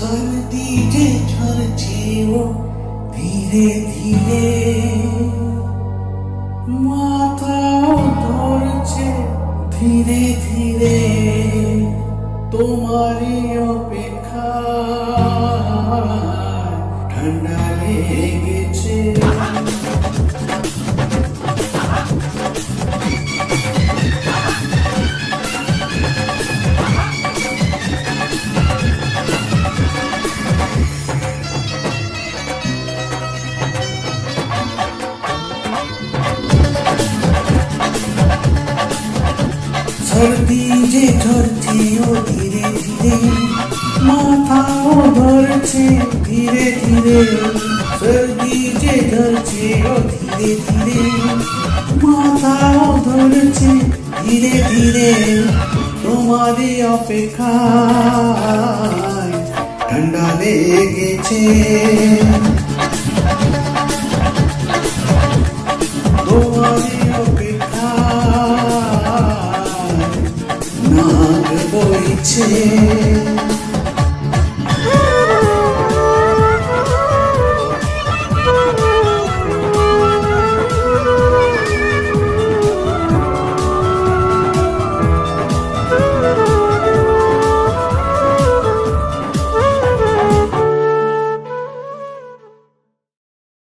চলতি যে ঝরছে ও ধীরে ধীরে। মাথাও ধরছে ধীরে ধীরে। তোমারই অপেক্ষা ঠান্ডা লেগেছে। সর্দি যে ঝরছে ও ধীরে ধীরে। মাথাও ধরছে ধীরে ধীরে। সর্দি যে ঝরছে ও ধীরে ধীরে। মাথাও ধরছে ধীরে ধীরে। তোমারই অপেক্ষায় ঠান্ডা লেগেছে। 情。